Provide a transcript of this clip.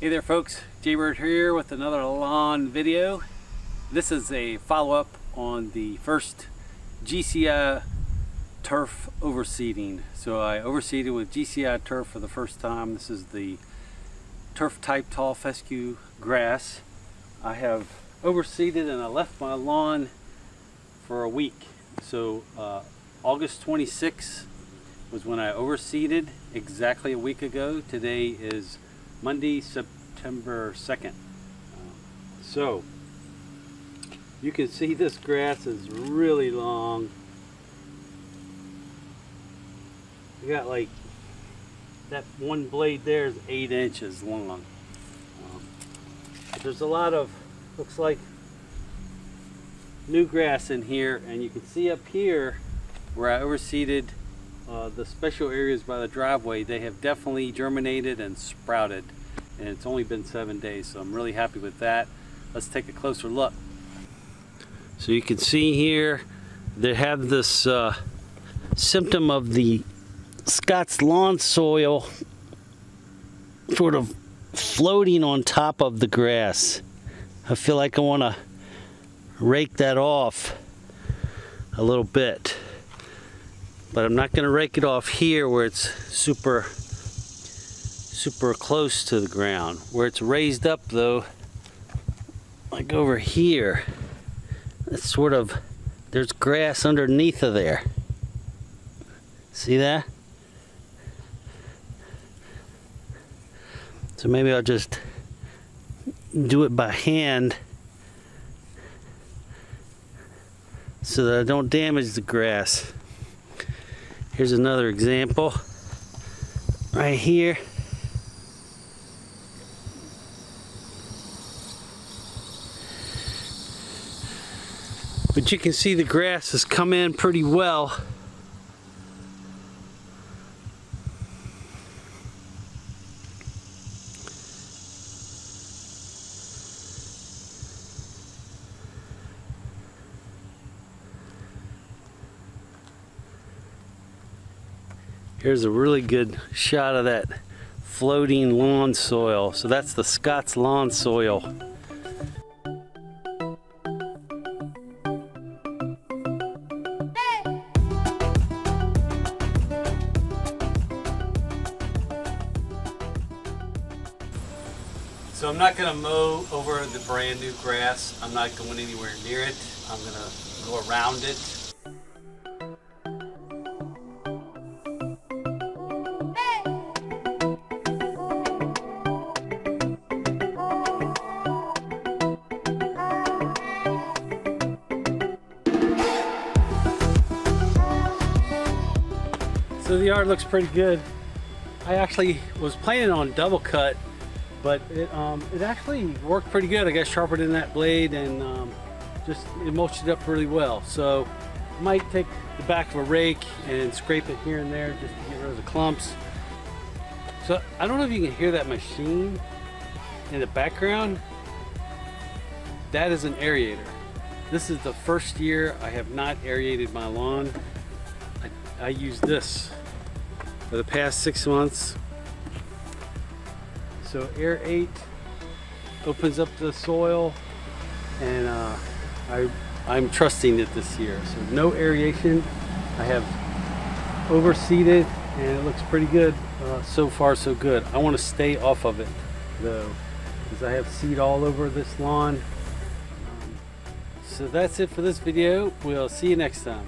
Hey there folks, Jaybird here with another lawn video. This is a follow-up on the first GCI turf overseeding. So I overseeded with GCI turf for the first time. This is the turf type tall fescue grass. I have overseeded and I left my lawn for a week. So uh, August 26 was when I overseeded exactly a week ago. Today is Monday, September 2nd. so, you can see this grass is really long. You got like, that one blade there is eight inches long. Um, there's a lot of, looks like new grass in here and you can see up here where I overseeded uh, the special areas by the driveway, they have definitely germinated and sprouted. And it's only been seven days, so I'm really happy with that. Let's take a closer look. So you can see here, they have this uh, symptom of the Scotts lawn soil sort of floating on top of the grass. I feel like I want to rake that off a little bit but I'm not going to rake it off here where it's super super close to the ground. Where it's raised up though like over here it's sort of there's grass underneath of there. See that? So maybe I'll just do it by hand so that I don't damage the grass Here's another example right here. But you can see the grass has come in pretty well. Here's a really good shot of that floating lawn soil. So that's the Scotts lawn soil. So I'm not going to mow over the brand new grass. I'm not going anywhere near it. I'm going to go around it So the yard looks pretty good. I actually was planning on double cut, but it, um, it actually worked pretty good. I got sharpened in that blade and um, just it mulched it up really well. So I might take the back of a rake and scrape it here and there just to get rid of the clumps. So I don't know if you can hear that machine in the background. That is an aerator. This is the first year I have not aerated my lawn. I, I use this for the past six months. So Air 8 opens up the soil and uh, I, I'm trusting it this year. So no aeration. I have overseeded and it looks pretty good. Uh, so far so good. I want to stay off of it though because I have seed all over this lawn. So that's it for this video. We'll see you next time.